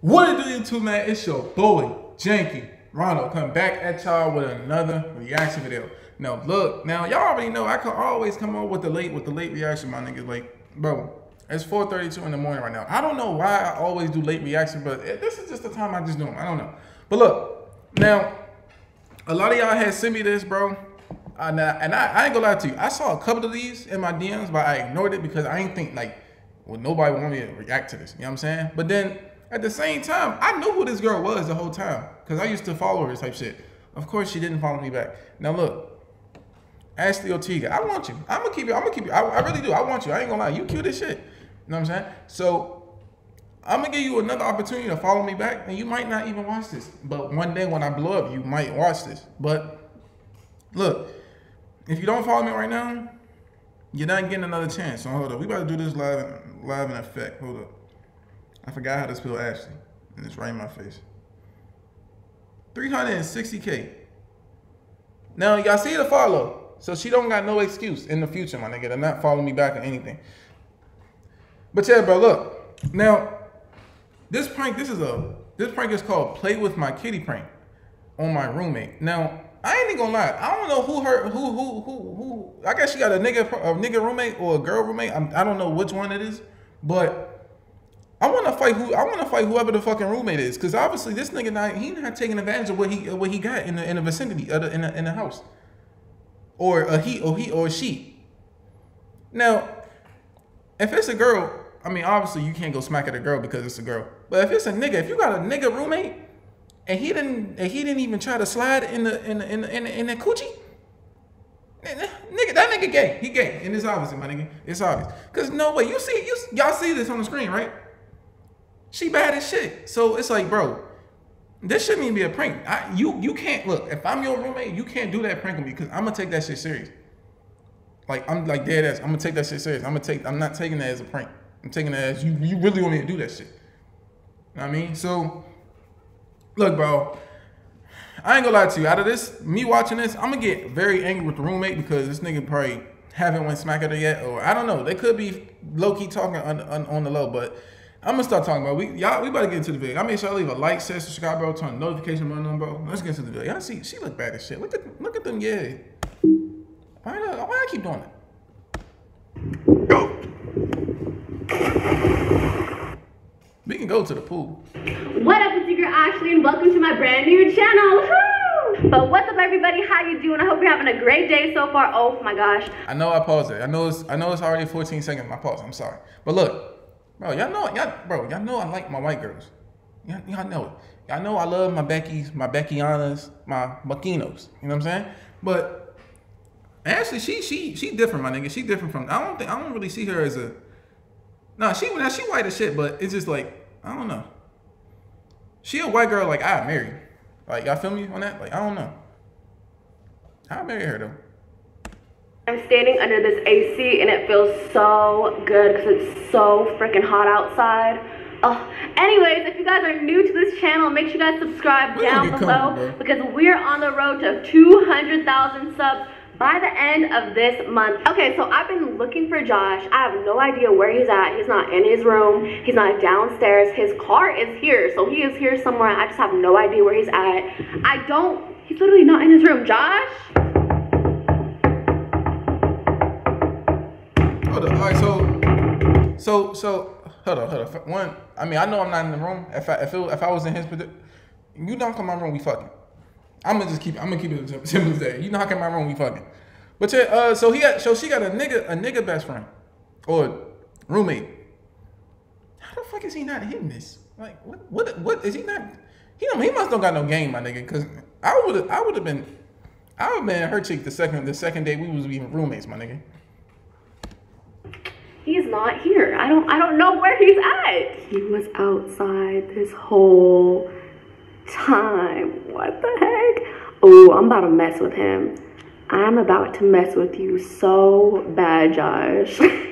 What it do, YouTube, man? It's your boy, Janky Rondo, coming back at y'all with another reaction video. Now, look, now y'all already know I can always come on with the late with the late reaction, my niggas. Like, bro, it's 4:32 in the morning right now. I don't know why I always do late reaction, but it, this is just the time I just do them. I don't know. But look, now, a lot of y'all had sent me this, bro. And, I, and I, I ain't gonna lie to you. I saw a couple of these in my DMs, but I ignored it because I ain't think like, well, nobody want me to react to this. You know what I'm saying? But then at the same time, I knew who this girl was the whole time because I used to follow her type shit. Of course, she didn't follow me back. Now look, Ashley Ortega, I want you. I'm gonna keep you. I'm gonna keep you. I, I really do. I want you. I ain't gonna lie. You cute as shit. You know what I'm saying? So I'm gonna give you another opportunity to follow me back, and you might not even watch this. But one day when I blow up, you might watch this. But look, if you don't follow me right now, you're not getting another chance. So hold up. We about to do this live, live in effect. Hold up. I forgot how to spell Ashley, and it's right in my face. 360k. Now y'all see the follow, so she don't got no excuse in the future, my nigga, to not follow me back or anything. But yeah, bro, look. Now, this prank, this is a this prank is called "Play with My Kitty" prank on my roommate. Now, I ain't even gonna lie. I don't know who her who who who who. I guess she got a nigga a nigga roommate or a girl roommate. I'm, I do not know which one it is, but I want to fight who I want to fight whoever the fucking roommate is, because obviously this nigga not he not taking advantage of what he what he got in the in the vicinity of the, in the in the house, or a he or he or she. Now, if it's a girl, I mean obviously you can't go smack at a girl because it's a girl. But if it's a nigga, if you got a nigga roommate and he didn't and he didn't even try to slide in the in the, in the, in, the, in the coochie. Nigga, that nigga gay. He gay, and it's obvious, my nigga. It's obvious. Cause no way, you see, you y'all see this on the screen, right? She bad as shit. So it's like, bro, this shouldn't even be a prank. I, you you can't look. If I'm your roommate, you can't do that prank with me because I'm gonna take that shit serious. Like I'm like dead ass. I'm gonna take that shit serious. I'm gonna take. I'm not taking that as a prank. I'm taking that as you. You really want me to do that shit. You know what I mean? So, look, bro. I ain't gonna lie to you. Out of this, me watching this, I'm gonna get very angry with the roommate because this nigga probably haven't went smack at her yet, or I don't know. They could be low key talking on, on, on the low, but I'm gonna start talking about we y'all. We about to get into the video. I make sure I leave a like, share, subscribe, bro. Turn the notification button on, bro. Let's get into the video. Y'all see, she look bad as shit. Look at look at them, yeah. Why do, why I keep doing it? Go. We can go to the pool. What up, it's your girl Ashley, and welcome to my brand new channel. Woo! But what's up, everybody? How you doing? I hope you're having a great day so far. Oh my gosh. I know I paused it. I know it's I know it's already 14 seconds. My pause. I'm sorry, but look. Bro, y'all know, y'all, bro, y'all know I like my white girls. Y'all, y'all know it. Y'all know I love my Becky's, my Beckianas, my Makinos. You know what I'm saying? But actually, she she she different, my nigga. She different from. I don't think I don't really see her as a. Nah, she now she white as shit, but it's just like I don't know. She a white girl like I marry. Like y'all feel me on that? Like I don't know. I marry her though. I'm standing under this AC and it feels so good because it's so freaking hot outside. Oh, anyways, if you guys are new to this channel, make sure you guys subscribe down below because we're on the road to 200,000 subs by the end of this month. Okay, so I've been looking for Josh. I have no idea where he's at. He's not in his room. He's not downstairs. His car is here, so he is here somewhere. I just have no idea where he's at. I don't, he's literally not in his room. Josh? Hold up. All right, so, so, so, hold on, hold on. One, I mean, I know I'm not in the room. If I, if, it, if I was in his you knock in my room, we fucking. I'm gonna just keep, I'm gonna keep it simple as that. You knock in my room, we fucking. But uh, so he got, so she got a nigga, a nigga best friend, or roommate. How the fuck is he not hitting this? Like, what, what, what is he not? He don't, he must don't got no game, my nigga. Cause I would, I would have been, I would have been her chick the second, the second day we was even roommates, my nigga he's not here. I don't I don't know where he's at. He was outside this whole time. What the heck? Oh, I'm about to mess with him. I'm about to mess with you so bad, Josh.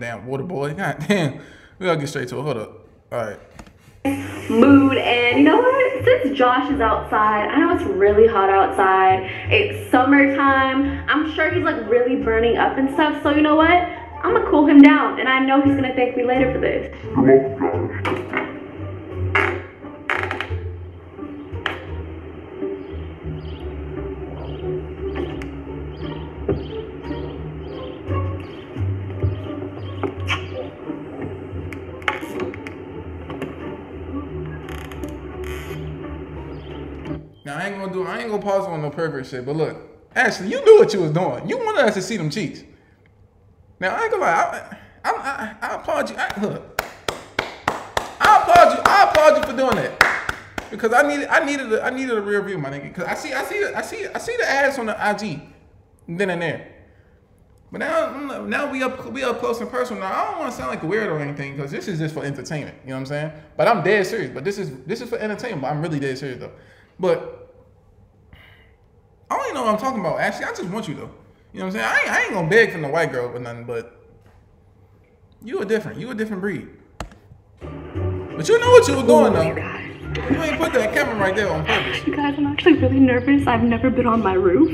damn water boy. God damn. We gotta get straight to it. Hold up. All right. mood and you know what since josh is outside i know it's really hot outside it's summertime i'm sure he's like really burning up and stuff so you know what i'm gonna cool him down and i know he's gonna thank me later for this pause on no pervert shit. But look, Ashley, you knew what you was doing. You wanted us to see them cheeks. Now I ain't gonna lie. I, I, I, I applaud you. I, look, I applaud you. I applaud you for doing that because I needed. I needed. A, I needed a rear view, my nigga. Because I see. I see. I see. I see the ads on the IG. Then and there. But now, now we up, we up close and personal. Now I don't want to sound like a weirdo or anything because this is just for entertainment. You know what I'm saying? But I'm dead serious. But this is this is for entertainment. I'm really dead serious though. But I don't even know what I'm talking about. Actually, I just want you though. You know what I'm saying? I ain't, I ain't gonna beg from the white girl or nothing. But you a different. You a different breed. But you know what you were doing Oh, though. You ain't put that camera right there on purpose. You guys, I'm actually really nervous. I've never been on my roof,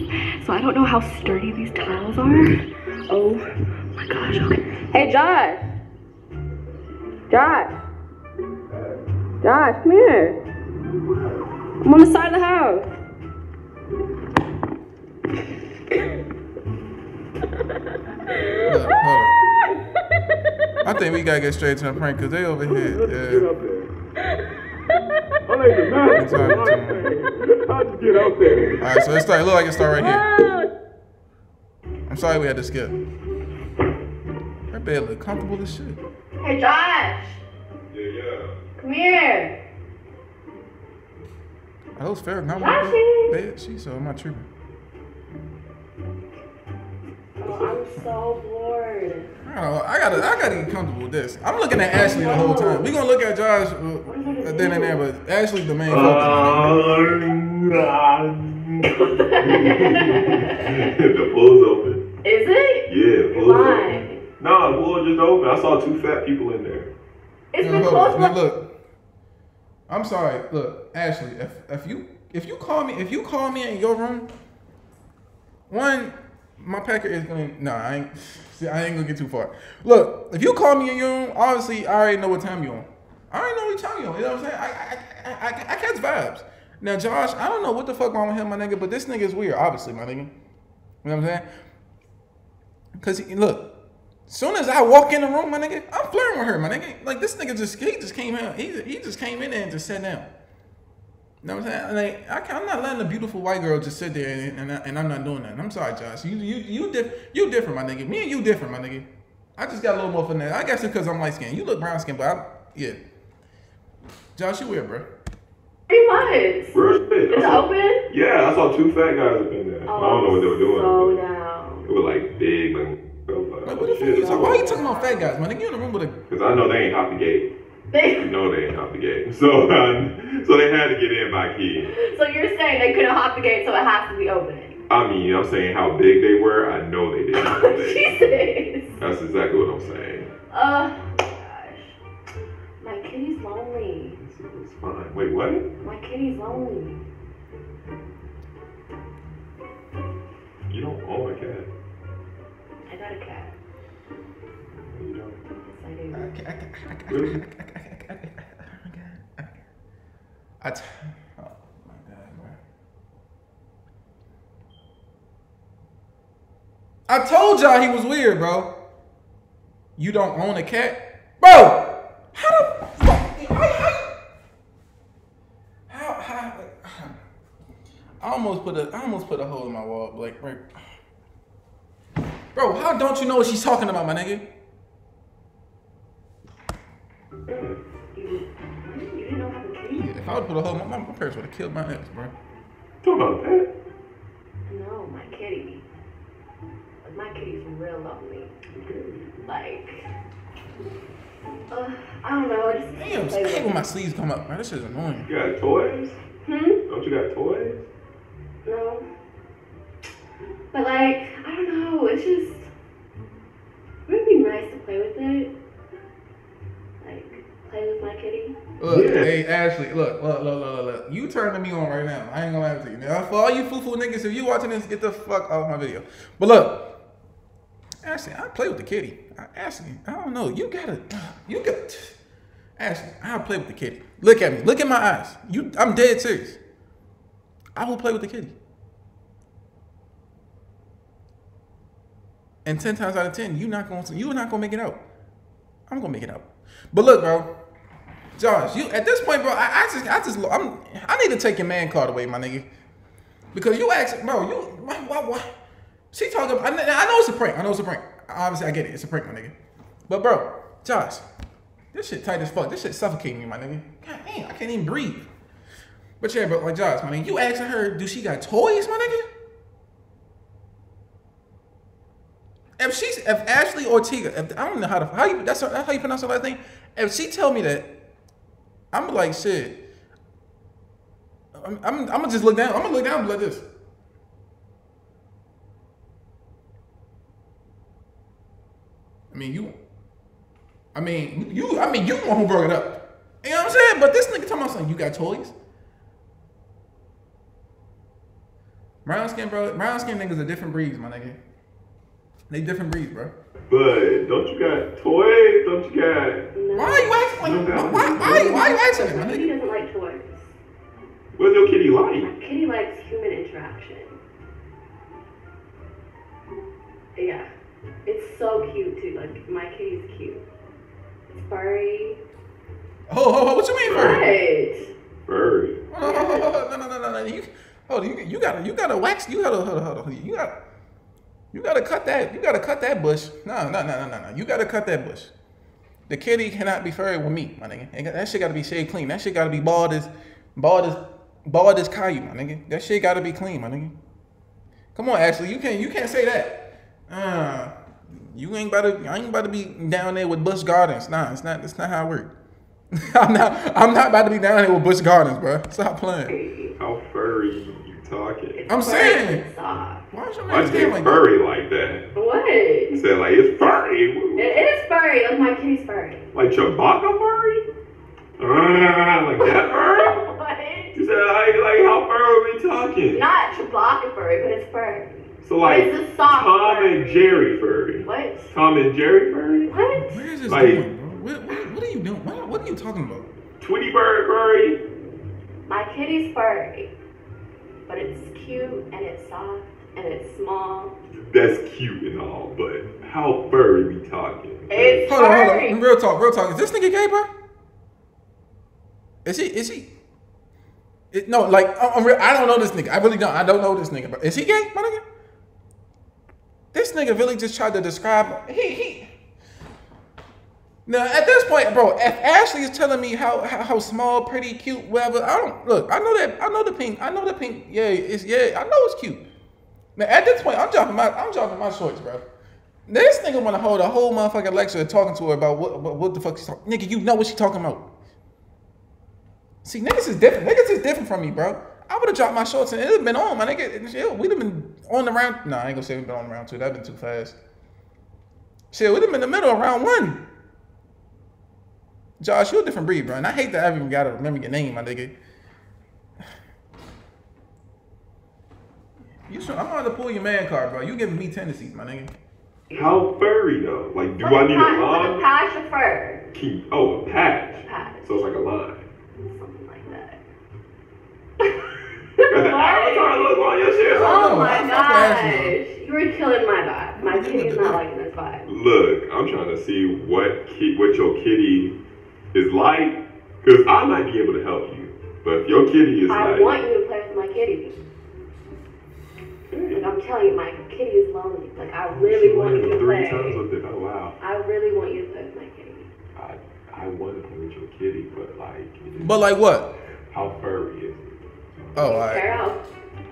so I don't know how sturdy these tiles are. Oh my gosh. Okay. Hey, Josh. Josh. Josh, come here. I'm on the side of the house. Look, hold on. I think we gotta get straight to the prank because they over here. Yeah. My name is Matt. It's all right, How'd you get out there? All right, so it start. Look like it start right here. I'm sorry we had to skip. That bed look comfortable as shit. Hey, Josh. Yeah, yeah. Come here. Are those fair bed, Joshy. bed sheets or am I tripping? I'm so bored. I don't know. I gotta, I gotta get comfortable with this. I'm looking at Ashley the whole time. We gonna look at Josh uh, then and there, but Ashley's the main focus. the pool's open. Is it? Yeah, the pool's open. Why? Nah, the pool just open. I saw two fat people in there. It's Now, been closed. Now, for look, I'm sorry. Look, Ashley, if if you if you call me if you call me in your room, one, my packer is gonna no, I ain't. See, I ain't gonna get too far. Look, if you call me in your room, obviously I already know what time you on. I already know what time you on. You know what I'm saying? I I, I, I, I catch vibes. Now, Josh, I don't know what the fuck wrong with him, my nigga, but this nigga is weird, obviously, my nigga. You know what I'm saying? Cause he, look, soon as I walk in the room, my nigga, I'm flirting with her, my nigga. Like this nigga just he just came in, he he just came in there and just sat down. You know what I'm saying? Like I can't, I'm not letting a beautiful white girl just sit there and and, I, and I'm not doing that. I'm sorry, Josh. You you you diff, you different, my nigga. Me and you different, my nigga. I just got a little more finesse. I guess it's because I'm light skinned. You look brown skinned, but I, yeah. Josh, you weird, bro. three months. Real shit. Is it I saw- open? Yeah, I saw two fat guys up in there. I don't know what they were doing. So down. They were like big, like, I like, Like, oh, what the fuck shit. you talking? Why are you talking about fat guys, my nigga? You in the room with a Cause I know they ain't hop the gate. You They, know they ain't hop the gate. So, um, so they had to get in by key. so you're saying they couldn't hop the gate, so it has to be open. I mean, I'm saying how big they were. I know they didn't. hop the gate. Jesus. That's exactly what I'm saying. Uh, gosh. My kitty's lonely. It's, it's fine. Wait, what? My kitty's lonely. You don't own a cat. I got a cat. You don't. Yes, I do. Really? I t- oh my god, bro. I told y'all he was weird, bro. You don't own a cat, bro. How the fuck? How, how, how, how I almost put a I almost put a hole in my wall, like right. Bro, how don't you know what she's talking about, my nigga? You, you didn't know how to kitty? Yeah, if I would put a hole, my, my parents would have killed my ass, bro. Talk about that. No, my kitty. Like, my kitty's real lonely. Like, uh, I don't know. I just Damn, play I hate when my sleeves come up, man. This is annoying. You got toys? Hmm? Don't you got toys? No. But like, I don't know. It's just. It would be nice to play with it? Like, play with my kitty? Look, hey Ashley, look, look, look, look, look. You turning me on right now. I ain't gonna lie to you. Now, for all you foo foo niggas, if you watching this, get the fuck off my video. But look, Ashley, I play with the kitty. I- Ashley, I don't know. You gotta, you got. Ashley, I'll play with the kitty. Look at me. Look at my eyes. You, I'm dead serious. I will play with the kitty. And ten times out of ten, you not gonna, you are not gonna make it out. I'm gonna make it out. But look, bro. Josh, you at this point, bro. I, I just, I just, I'm, I need to take your man card away, my nigga, because you ask, bro. You, why, why, why? She talking. I, I know it's a prank. I know it's a prank. Obviously, I get it. It's a prank, my nigga. But bro, Josh, this shit tight as fuck. This shit suffocating me, my nigga. God damn, I can't even breathe. But yeah, bro, like Josh, my nigga, you asking her, do she got toys, my nigga? If she's, if Ashley Ortega, if I don't know how to, how you, that's, that's how you pronounce her last name. If she tell me that, I'm like shit. I'm, I'm, I'm gonna just look down. I'm gonna look down like this. I mean, you. I mean, you. I mean, you the one who broke it up. You know what I'm saying? But this nigga talking about something. You got toys. Brown skin, bro. Brown skin niggas are different breeds, my nigga. They different breeds, bro. But don't you got toys? Don't you got? No. Why are you asking? Like, why, why, why, why are you asking it, my My kitty doesn't like toys. What's your kitty My like? kitty likes human interaction. Yeah. It's so cute too. Like my kitty's cute. It's furry. Oh, oh, oh, what you mean, furry? What? Furry. Oh, oh, oh, oh, oh, no, no, no, no, no. You, hold on, you, you gotta, you gotta wax. You gotta, hold on, hold on. You gotta, you gotta cut that. You gotta cut that bush. No, no, no, no, no, no. You gotta cut that bush. The kitty cannot be furry with me, my nigga. That shit gotta be shaved clean. That shit gotta be bald as, bald as, bald as Caillou, my nigga. That shit gotta be clean, my nigga. Come on, Ashley, you can't, you can't say that. Uh, you ain't about to, I ain't about to be down there with Bush Gardens. Nah, it's not, that's not how it works. I'm not, I'm not about to be down there with Bush Gardens, bro. Stop playing. How furry talking? It's I'm saying. and soft. Why is your Why man you skin say like that? furry like that? What? You said like it's furry. It is furry. Like my kitty's furry. Like Chewbacca furry? Ah, like that furry? What? You said like like how furry are we talking? Not Chewbacca furry, but it's furry. So like It's a soft Tom furry. and Jerry furry. What? Tom and Jerry furry? What? Where is this Like- going, bro? What, what, what are you doing? What, what are you talking about? Tweety bird furry? My kitty's furry, but it's cute and it's soft and it's small. That's cute and all, but how furry we talking? It's Hold on, hold furry. on. Real talk, real talk. Is this nigga gay, bro? Is he? Is he? It, no, like I'm, I'm real, I don't know this nigga. I really don't. I don't know this nigga. But is he gay, my nigga? This nigga really just tried to describe. He he. Now at this point, bro, if Ashley is telling me how, how how small, pretty, cute, whatever, I don't look. I know that. I know the pink. I know the pink. Yeah, it's yeah. I know it's cute. Now at this point, I'm dropping my I'm dropping my shorts, bro. This nigga want to hold a whole motherfucking lecture talking to her about what what, what the fuck she's talking. Nigga, you know what she talking about. See, niggas is different. Niggas is different from me, bro. I would have dropped my shorts and it'd have been on, my nigga. Shit, we'd have been on the round. Nah, I ain't gonna say we'd been on the round two. That'd been too fast. Shit, we'd have been in the middle of round one. Josh, you a different breed, bro. And I hate that I even gotta remember your name, my nigga. You sure? I'm gonna pull your man card, bro. You giving me tendencies, my nigga. How furry though? Like, do Like I a need patch- a like a line? patch of fur. Keep, oh, a patch. Patch. So it's like a line. Something like that. The avatar look on your shit. Oh No, my I fuck with Ashley, gosh. You were killing my vibe. My kitty's not liking this vibe. Look, I'm trying to see what ki- what your kitty is like, cause I might be able to help you. But if your kitty is like. I want you to play with my kitty. Like I'm telling you, my kitty is lonely. Like I really She want you went to three play. times with it. Oh wow. I really want you to play with my kitty. I I want to play with your kitty, but like, But like what? how furry is it? Oh, all right. Fair.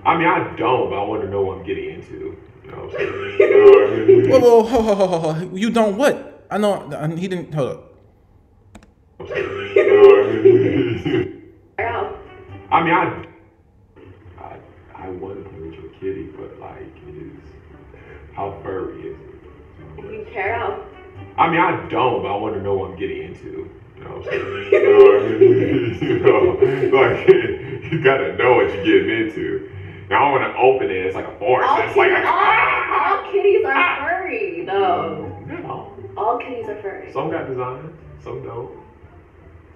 I mean, I don't, but I want to know what I'm getting into. You know what I'm saying? You know what I mean? Whoa, whoa, ho, ho, ho, ho, ho. You don't what? I know. I- He didn't. Hold up. I mean? I I, I, want to play with your kitty, but like, it is, how furry is it? You care out. I mean, I don't, but I want to know what I'm getting into. You know what I'm saying? You know, you know, like you gotta know what you're getting into. Now I want to open it. It's like a forest. All, It's like, kitties, all, all kitties are ah! furry, though. know, All kitties are furry. some got designs, some don't.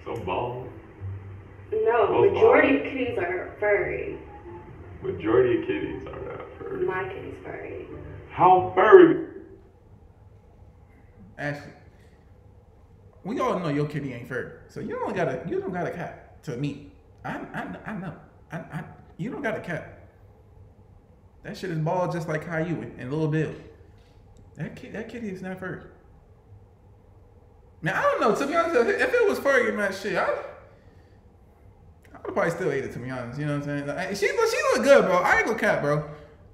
Some bald. No, Those majority of kitties are furry. Majority of kitties are not furry. My kitty's furry. How furry? Ashley, we all know your kitty ain't furry, so you don't got a you don't got a cat to me. I I, I know. I, I you don't got a cat. That shit is bald just like Caillou and Little Bill. That kid, that kitty is not furry. Now I don't know. To be honest, if it was furry, man, shit, I. I would probably still eat it. To be honest, you know what I'm saying? Like, she she look good, bro. I ain't gonna cap, bro.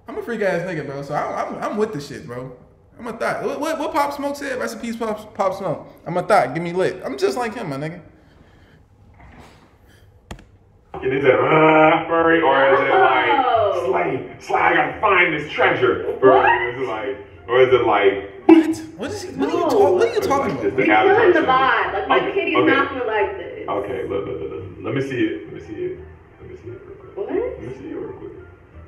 I'm a freak ass nigga, bro. So I, I'm I'm with the shit, bro. I'm a thought. What, what, what Pop Smoke said? Rest in peace, Pop, Pop Smoke. I'm a thought. Give me lit. I'm just like him, my nigga. And is it uh, furry or is it like slay, slay? I gotta find this treasure. Or What? is it like, or is it like? What? What is he? What are you, No. talk, what are you talking like about? just You're killing the vibe. Like, my Okay, kitty's okay. not gonna like this. Okay, look, look, look, look. Let me see it. Let me see it. Let me see it real quick. What? Let me see it real quick.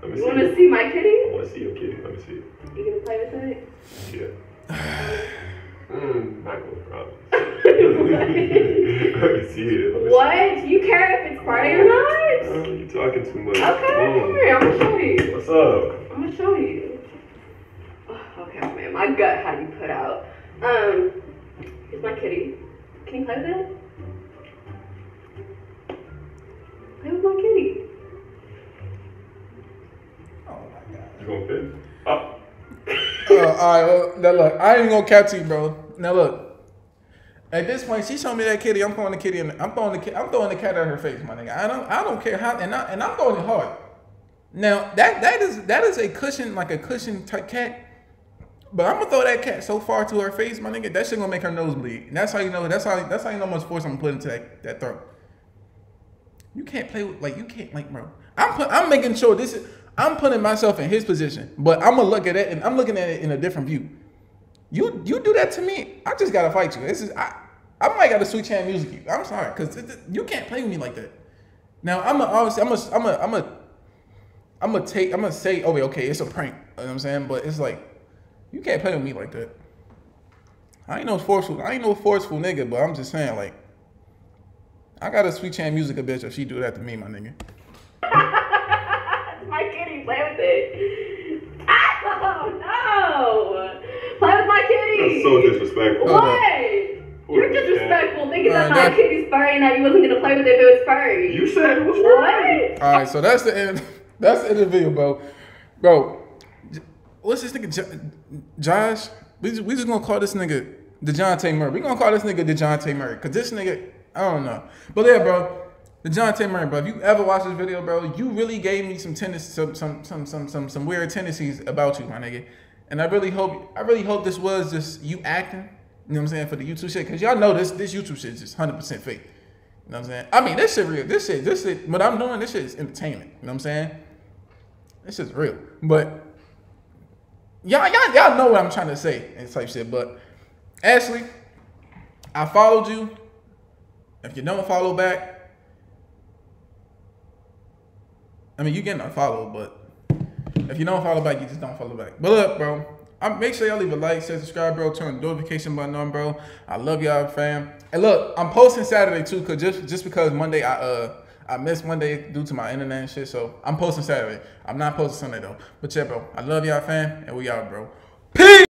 Let me You see wanna see my I kitty? wanna see your kitty. Let me see it. You gonna play with it? Yeah. Mm, not gonna problem. Let me see it. Let me What? Do you care if it's furry or not? Oh, you talking too much. Okay, come Mm. here. I'm gonna show you. What's up? I'm gonna show you. Okay, man. My gut had you put out. Um, here's my kitty. Can you play with it? Play with my kitty. Oh my god. You gonna fit? Oh. Uh, all right, well, now look, I ain't gonna cap to you, bro. Now look, at this point, she showed me that kitty. I'm throwing the kitty, in, I'm throwing the, ki- I'm throwing the cat at her face, my nigga. I don't, I don't care how, and I, and I'm throwing it hard. Now that that is that is a cushion, like a cushion type cat. But I'm gonna throw that cat so far to her face, my nigga. That shit gonna make her nose bleed. And that's how you know. That's how. That's how you know how much force I'm gonna into that, that throat. You can't play with like you can't like bro. I'm put, I'm making sure this is I'm putting myself in his position, but I'm gonna look at it and I'm looking at it in a different view. You you do that to me, I just gotta fight you. This is I I might gotta switch hand music. I'm sorry, cause it- it- you can't play with me like that. Now I'm a, obviously I'm a I'm a I'm a I'm gonna take I'm gonna say okay okay it's a prank. You know what I'm saying, but it's like you can't play with me like that. I ain't no forceful I ain't no forceful nigga, but I'm just saying like I got a sweet chan music a bitch if she do that to me, my nigga. It's my kitty. Play with it. Ah, oh no! Play with my kitty. That's so disrespectful. Hold What? You're disrespectful thinking that my that- kitty's furry and that you wasn't gonna play with it if it was furry. You said it was furry. what? All right, so that's the end. That's the end of the video, bro. Bro, J- what's this nigga, J- Josh? We just, we just gonna call this nigga DeJounte Murray. We gonna call this nigga DeJounte Murray, cause this nigga, I don't know. But yeah, bro, DeJounte Murray, bro. If you ever watch this video, bro, you really gave me some tendencies, some some some some some some weird tendencies about you, my nigga. And I really hope, I really hope this was just you acting. You know what I'm saying for the YouTube shit, cause y'all know this this YouTube shit is just hundred percent fake. You know what I'm saying? I mean, this shit real. This shit, this shit. What I'm doing, this shit is entertainment. You know what I'm saying? This shit's real. But y'all, y'all, y'all know what I'm trying to say and type shit. But Ashley, I followed you. If you don't follow back, I mean, you getting unfollowed, but if you don't follow back, you just don't follow back. But look, bro, I make sure y'all leave a like, share, subscribe, bro. Turn the notification button on, bro. I love y'all, fam. And look, I'm posting Saturday too, cause just just because Monday I uh I missed Monday due to my internet and shit, so I'm posting Saturday. I'm not posting Sunday though. But yeah, bro, I love y'all, fam, and we out, bro. Peace.